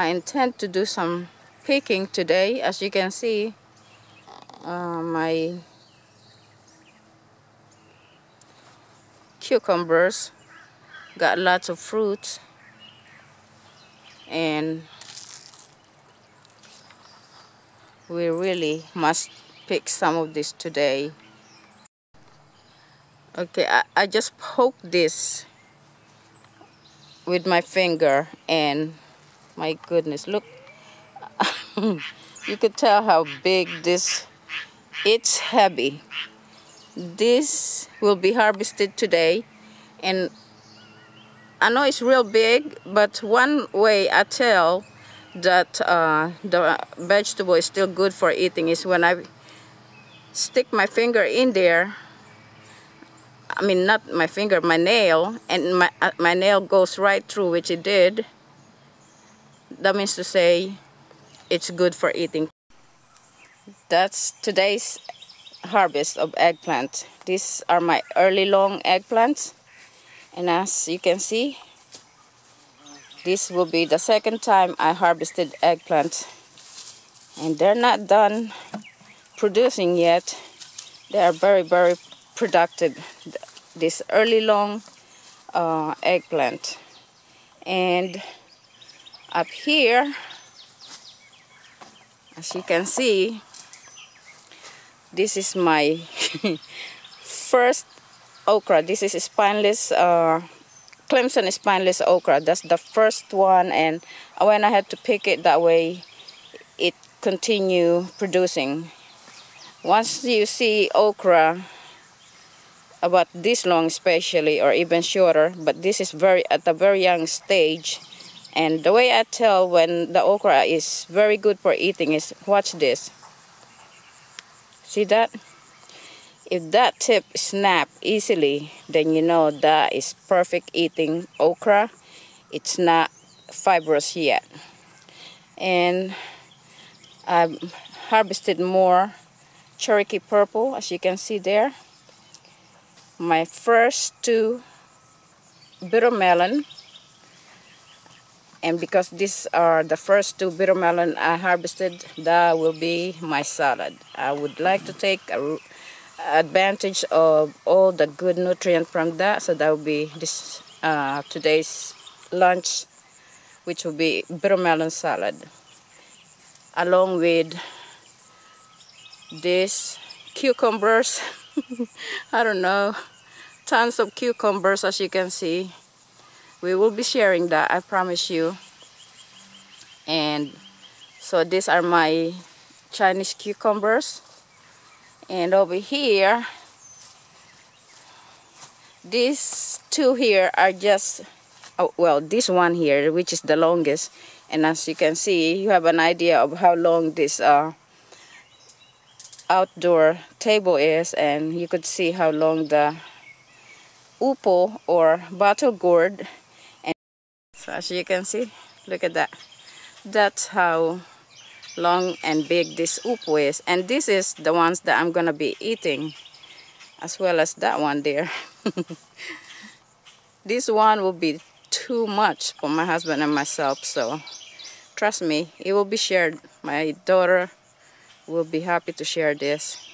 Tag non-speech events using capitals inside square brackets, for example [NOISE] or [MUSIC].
I intend to do some picking today. As you can see, uh, my cucumbers got lots of fruits and we really must pick some of this today okay I, I just poked this with my finger and my goodness look. You could tell how big this it's heavy. This will be harvested today and I know it's real big but one way I tell that uh, the vegetable is still good for eating is when I stick my finger in there I mean not my finger my nail and my, uh, my nail goes right through which it did that means to say it's good for eating. That's today's harvest of eggplant. These are my early long eggplants. And as you can see this will be the second time I harvested eggplant. And they're not done producing yet. They are very very productive this early long uh, eggplant. And up here as you can see this is my [LAUGHS] first okra this is spineless uh, Clemson spineless okra. That's the first one and when I had to pick it that way, it continue producing. Once you see okra about this long especially or even shorter, but this is very at a very young stage. And the way I tell when the okra is very good for eating is watch this. See that? If that tip snap easily, then you know that is perfect eating okra. It's not fibrous yet. And I've harvested more Cherokee Purple, as you can see there. My first two bitter melon. And because these are the first two bitter melon I harvested, that will be my salad. I would like to take advantage of all the good nutrient from that. So that will be this uh, today's lunch which will be bitter melon salad. Along with this cucumbers. [LAUGHS] I don't know. Tons of cucumbers as you can see we will be sharing that I promise you. And so these are my Chinese cucumbers. And over here these two here are just oh, well this one here which is the longest. And as you can see you have an idea of how long this uh, outdoor table is. And you could see how long the upo or bottle gourd as you can see look at that. That's how long and big this upo is. And this is the ones that I'm gonna be eating as well as that one there. [LAUGHS] This one will be too much for my husband and myself so trust me it will be shared. My daughter will be happy to share this